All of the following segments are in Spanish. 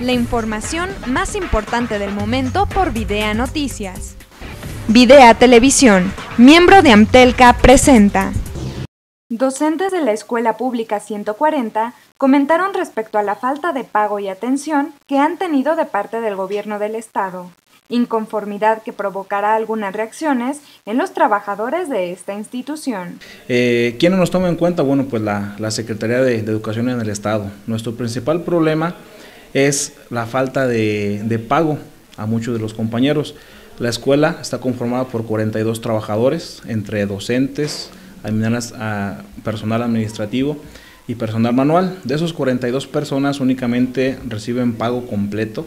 La información más importante del momento por Videa Noticias. Videa Televisión, miembro de Amtelca, presenta. Docentes de la Escuela Pública 140 comentaron respecto a la falta de pago y atención que han tenido de parte del gobierno del Estado, inconformidad que provocará algunas reacciones en los trabajadores de esta institución. Eh, ¿Quién nos toma en cuenta? Bueno, pues la, Secretaría de, de Educación en el Estado. Nuestro principal problema es la falta de, pago a muchos de los compañeros. La escuela está conformada por 42 trabajadores, entre docentes, personal administrativo y personal manual. De esos 42 personas únicamente reciben pago completo,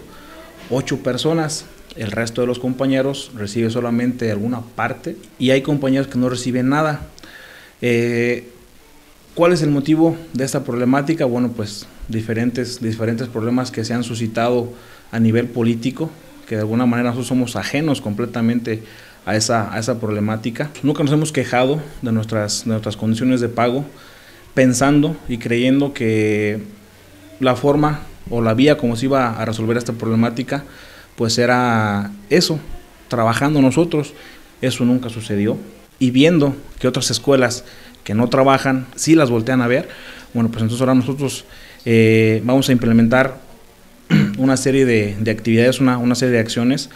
8 personas. El resto de los compañeros recibe solamente alguna parte y hay compañeros que no reciben nada. Eh, ¿Cuál es el motivo de esta problemática? Bueno, pues diferentes, diferentes problemas que se han suscitado a nivel político, que de alguna manera nosotros somos ajenos completamente a esa, a esa problemática. Nunca nos hemos quejado de nuestras, de nuestras condiciones de pago, pensando y creyendo que la forma o la vía como se iba a resolver esta problemática, pues era eso, trabajando nosotros. Eso nunca sucedió. Y viendo que otras escuelas que no trabajan, sí las voltean a ver, bueno, pues entonces ahora nosotros eh, vamos a implementar una serie de, actividades, una, una, serie de acciones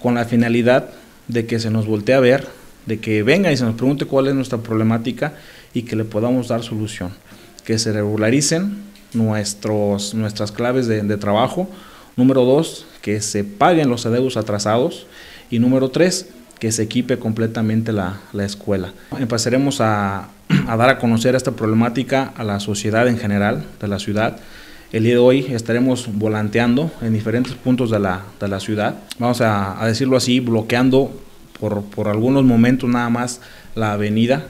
con la finalidad de que se nos voltee a ver, de que venga y se nos pregunte cuál es nuestra problemática y que le podamos dar solución. Que se regularicen nuestros, nuestras claves de, trabajo. Número dos, que se paguen los adeudos atrasados. Y número tres, que se equipe completamente la, la escuela. Empezaremos a, a dar a conocer esta problemática a la sociedad en general de la ciudad. El día de hoy estaremos volanteando en diferentes puntos de la, de la ciudad. Vamos a, decirlo así, bloqueando por, por algunos momentos nada más la avenida.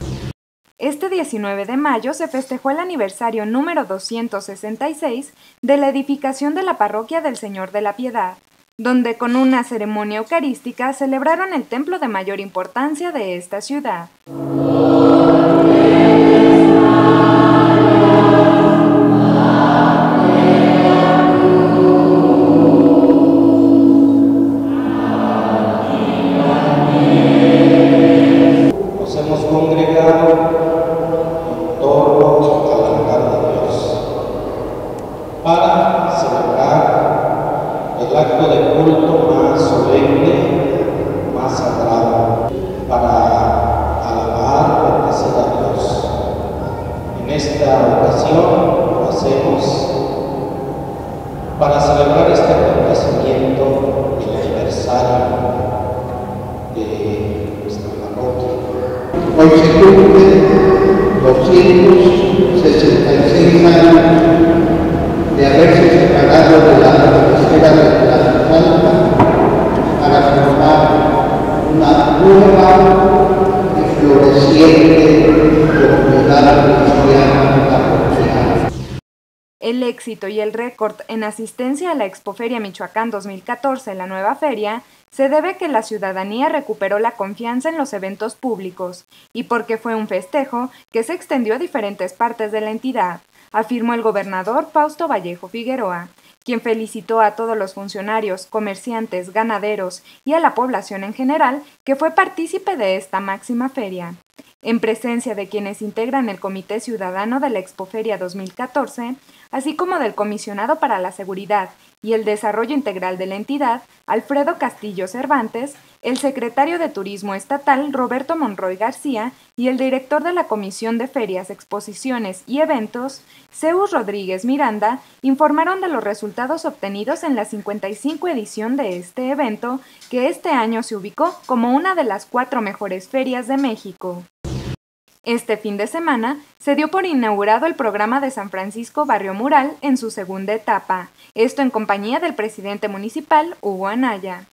Este 19 de mayo se festejó el aniversario número 266 de la edificación de la parroquia del Señor de la Piedad, donde con una ceremonia eucarística celebraron el templo de mayor importancia de esta ciudad. Para celebrar este acontecimiento, el aniversario de nuestra parroquia. Hoy se cumplen 266 años de haberse separado de la cabecera de la Santa para formar una nueva y floreciente comunidad cristiana el y el récord en asistencia a la Expoferia Michoacán 2014, la nueva feria, se debe que la ciudadanía recuperó la confianza en los eventos públicos y porque fue un festejo que se extendió a diferentes partes de la entidad, afirmó el gobernador Fausto Vallejo Figueroa, quien felicitó a todos los funcionarios, comerciantes, ganaderos y a la población en general que fue partícipe de esta máxima feria. En presencia de quienes integran el Comité Ciudadano de la Expoferia 2014, así como del Comisionado para la Seguridad y el Desarrollo Integral de la entidad, Alfredo Castillo Cervantes, el secretario de Turismo Estatal, Roberto Monroy García, y el director de la Comisión de Ferias, Exposiciones y Eventos, Zeus Rodríguez Miranda, informaron de los resultados obtenidos en la 55 edición de este evento, que este año se ubicó como una de las cuatro mejores ferias de México. Este fin de semana se dio por inaugurado el programa de San Francisco Barrio Mural en su segunda etapa, esto en compañía del presidente municipal Hugo Anaya.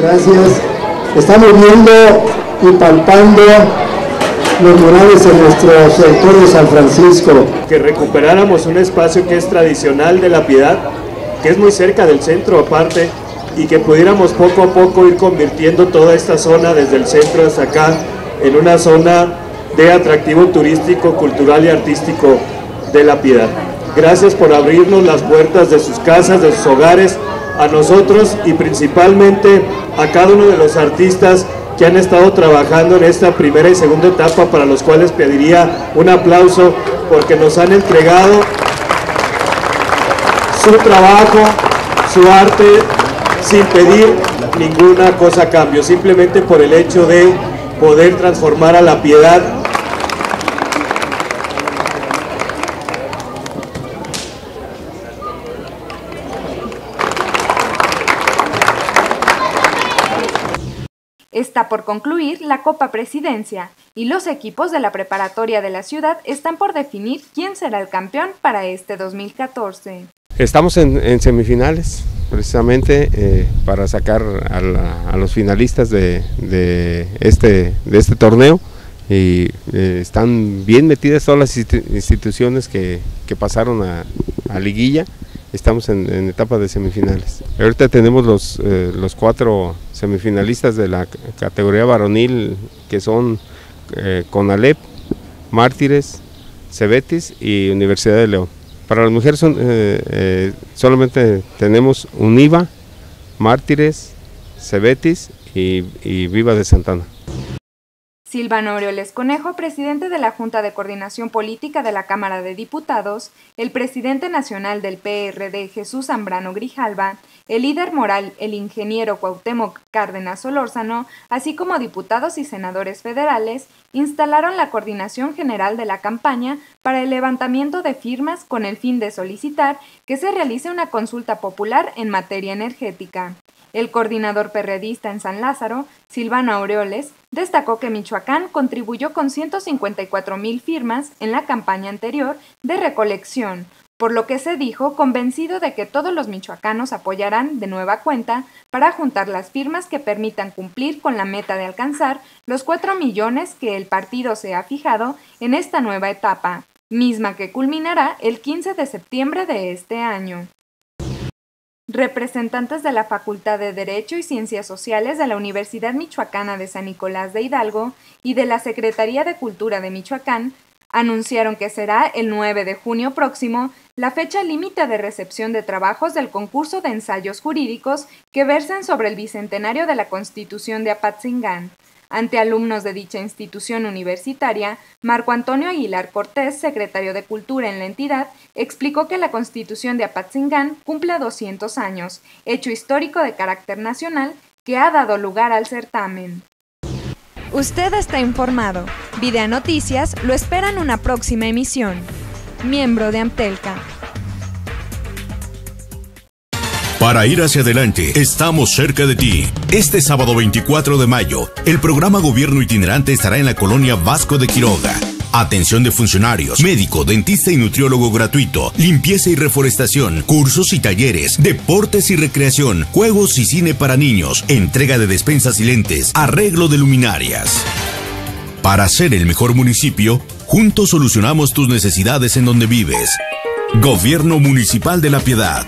Gracias. Estamos viendo y palpando los murales en nuestro sector de San Francisco. Que recuperáramos un espacio que es tradicional de la piedad, que es muy cerca del centro aparte, y que pudiéramos poco a poco ir convirtiendo toda esta zona desde el centro hasta acá en una zona de atractivo turístico, cultural y artístico de la piedad. Gracias por abrirnos las puertas de sus casas, de sus hogares, a nosotros y principalmente a cada uno de los artistas que han estado trabajando en esta primera y segunda etapa, para los cuales pediría un aplauso porque nos han entregado su trabajo, su arte, sin pedir ninguna cosa a cambio, simplemente por el hecho de poder transformar a la piedad Está por concluir la Copa Presidencia y los equipos de la preparatoria de la ciudad están por definir quién será el campeón para este 2014. Estamos en, semifinales, precisamente eh, para sacar a, los finalistas de, este, este torneo y eh, están bien metidas todas las instituciones que, pasaron a liguilla estamos en, etapa de semifinales. Ahorita tenemos los, eh, los cuatro semifinalistas de la categoría varonil que son eh, Conalep, Mártires, Cebetis y Universidad de León. Para las mujeres son, eh, solamente tenemos Univa, Mártires, Cebetis y, y Viva de Santana. Silvano Aureoles Conejo, presidente de la Junta de Coordinación Política de la Cámara de Diputados, el presidente nacional del PRD Jesús Zambrano Grijalva, el líder moral, el ingeniero Cuauhtémoc Cárdenas Solórzano, así como diputados y senadores federales, instalaron la coordinación general de la campaña para el levantamiento de firmas con el fin de solicitar que se realice una consulta popular en materia energética. El coordinador perredista en San Lázaro, Silvano Aureoles, destacó que Michoacán contribuyó con 154 mil firmas en la campaña anterior de recolección, por lo que se dijo convencido de que todos los michoacanos apoyarán de nueva cuenta para juntar las firmas que permitan cumplir con la meta de alcanzar los 4 millones que el partido se ha fijado en esta nueva etapa, misma que culminará el 15 de septiembre de este año. Representantes de la Facultad de Derecho y Ciencias Sociales de la Universidad Michoacana de San Nicolás de Hidalgo y de la Secretaría de Cultura de Michoacán anunciaron que será el 9 de junio próximo la fecha límite de recepción de trabajos del concurso de ensayos jurídicos que versen sobre el bicentenario de la Constitución de Apatzingán. Ante alumnos de dicha institución universitaria, Marco Antonio Aguilar Cortés, secretario de Cultura en la entidad, explicó que la Constitución de Apatzingán cumple 200 años, hecho histórico de carácter nacional que ha dado lugar al certamen. Usted está informado. Videa Noticias lo espera en una próxima emisión. Miembro de Amtelca. Para ir hacia adelante, estamos cerca de ti. Este sábado 24 de mayo, el programa Gobierno Itinerante estará en la colonia Vasco de Quiroga. Atención de funcionarios, médico, dentista y nutriólogo gratuito, limpieza y reforestación, cursos y talleres, deportes y recreación, juegos y cine para niños, entrega de despensas y lentes, arreglo de luminarias. Para ser el mejor municipio, juntos solucionamos tus necesidades en donde vives. Gobierno Municipal de la Piedad.